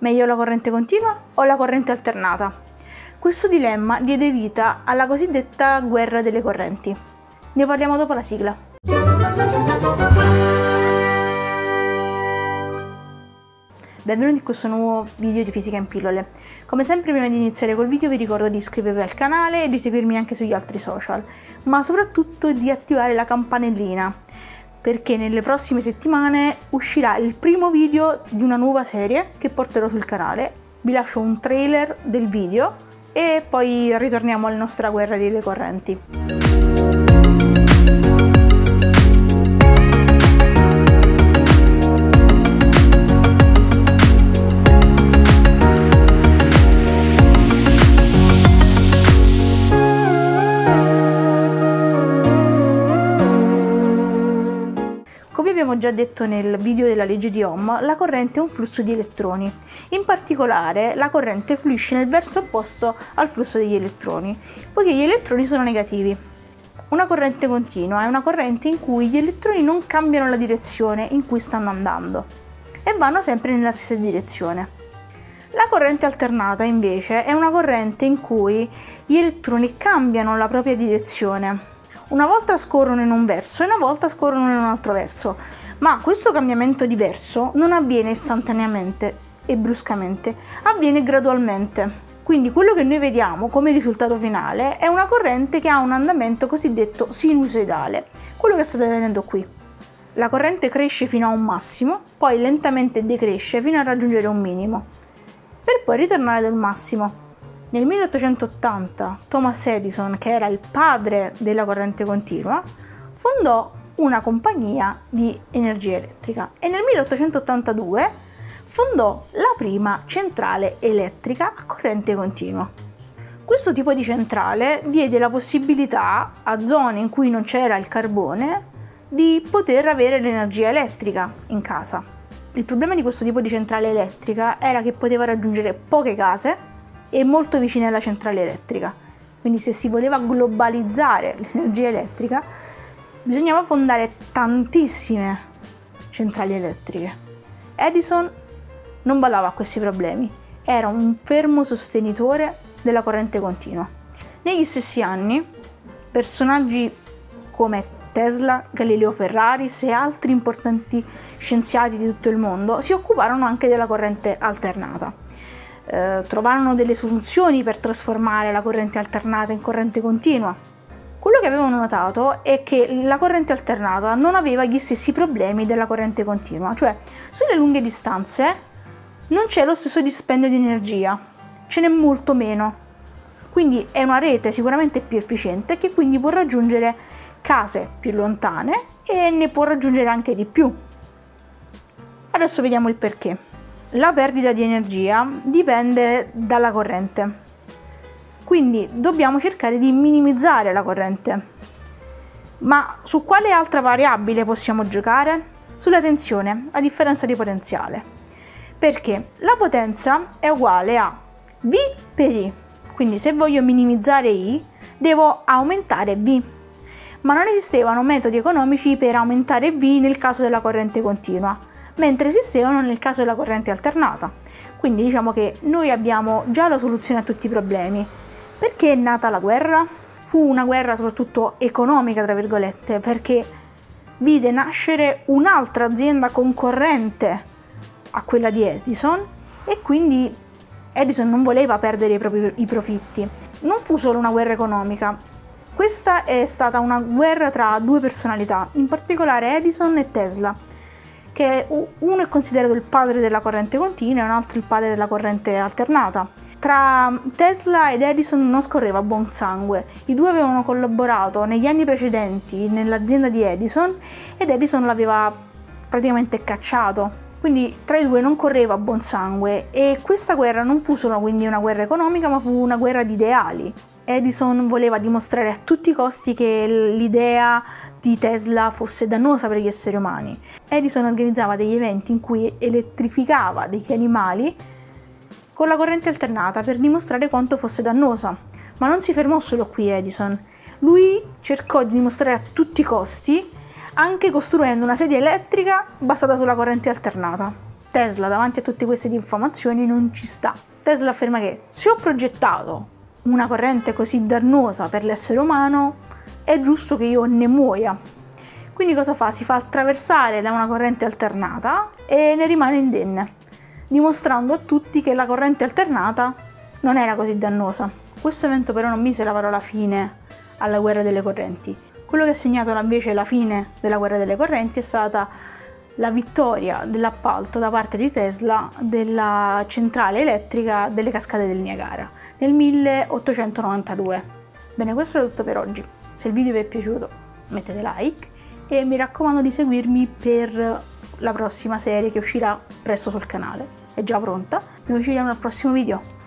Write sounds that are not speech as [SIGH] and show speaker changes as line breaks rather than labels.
Meglio la corrente continua o la corrente alternata? Questo dilemma diede vita alla cosiddetta guerra delle correnti. Ne parliamo dopo la sigla. Benvenuti in questo nuovo video di Fisica in pillole. Come sempre prima di iniziare col video vi ricordo di iscrivervi al canale e di seguirmi anche sugli altri social, ma soprattutto di attivare la campanellina, perché nelle prossime settimane uscirà il primo video di una nuova serie che porterò sul canale. Vi lascio un trailer del video e poi ritorniamo alla nostra guerra delle correnti. Già detto nel video della legge di Ohm, la corrente è un flusso di elettroni. In particolare, la corrente fluisce nel verso opposto al flusso degli elettroni, poiché gli elettroni sono negativi. Una corrente continua è una corrente in cui gli elettroni non cambiano la direzione in cui stanno andando e vanno sempre nella stessa direzione. La corrente alternata invece è una corrente in cui gli elettroni cambiano la propria direzione una volta scorrono in un verso e una volta scorrono in un altro verso, ma questo cambiamento di verso non avviene istantaneamente e bruscamente, avviene gradualmente. Quindi quello che noi vediamo come risultato finale è una corrente che ha un andamento cosiddetto sinusoidale, quello che state vedendo qui. La corrente cresce fino a un massimo, poi lentamente decresce fino a raggiungere un minimo, per poi ritornare al massimo. Nel 1880 Thomas Edison, che era il padre della corrente continua, fondò una compagnia di energia elettrica e nel 1882 fondò la prima centrale elettrica a corrente continua. Questo tipo di centrale diede la possibilità a zone in cui non c'era il carbone di poter avere l'energia elettrica in casa. Il problema di questo tipo di centrale elettrica era che poteva raggiungere poche case e molto vicine alla centrale elettrica. Quindi se si voleva globalizzare [LAUGHS] l'energia elettrica, bisognava fondare tantissime centrali elettriche. Edison non badava a questi problemi, era un fermo sostenitore della corrente continua. Negli stessi anni, personaggi come Tesla, Galileo Ferraris e altri importanti scienziati di tutto il mondo si occuparono anche della corrente alternata eh, trovarono delle soluzioni per trasformare la corrente alternata in corrente continua. Avevano notato è che la corrente alternata non aveva gli stessi problemi della corrente continua, cioè sulle lunghe distanze non c'è lo stesso dispendio di energia, ce n'è molto meno. Quindi è una rete sicuramente più efficiente che quindi può raggiungere case più lontane e ne può raggiungere anche di più. Adesso vediamo il perché la perdita di energia dipende dalla corrente. Quindi dobbiamo cercare di minimizzare la corrente. Ma su quale altra variabile possiamo giocare? Sulla tensione, a differenza di potenziale. Perché la potenza è uguale a V per I. Quindi se voglio minimizzare I, devo aumentare V. Ma non esistevano metodi economici per aumentare V nel caso della corrente continua mentre esistevano nel caso della corrente alternata. Quindi diciamo che noi abbiamo già la soluzione a tutti i problemi. Perché è nata la guerra? Fu una guerra soprattutto economica, tra virgolette, perché vide nascere un'altra azienda concorrente a quella di Edison e quindi Edison non voleva perdere i propri i profitti. Non fu solo una guerra economica, questa è stata una guerra tra due personalità, in particolare Edison e Tesla che uno è considerato il padre della corrente continua e un altro il padre della corrente alternata. Tra Tesla ed Edison non scorreva buon sangue, i due avevano collaborato negli anni precedenti nell'azienda di Edison ed Edison l'aveva praticamente cacciato. Quindi tra i due non correva buon sangue e questa guerra non fu solo quindi una guerra economica ma fu una guerra di ideali. Edison voleva dimostrare a tutti i costi che l'idea di Tesla fosse dannosa per gli esseri umani. Edison organizzava degli eventi in cui elettrificava degli animali con la corrente alternata per dimostrare quanto fosse dannosa. Ma non si fermò solo qui Edison. Lui cercò di dimostrare a tutti i costi anche costruendo una sedia elettrica basata sulla corrente alternata. Tesla davanti a tutte queste diffamazioni non ci sta. Tesla afferma che se ho progettato una corrente così dannosa per l'essere umano, è giusto che io ne muoia. Quindi cosa fa? Si fa attraversare da una corrente alternata e ne rimane indenne, dimostrando a tutti che la corrente alternata non era così dannosa. Questo evento però non mise la parola fine alla guerra delle correnti. Quello che ha segnato invece la fine della guerra delle correnti è stata la vittoria dell'appalto da parte di Tesla della centrale elettrica delle cascate del Niagara nel 1892. Bene, questo è tutto per oggi. Se il video vi è piaciuto mettete like e mi raccomando di seguirmi per la prossima serie che uscirà presto sul canale. È già pronta. Noi ci vediamo al prossimo video.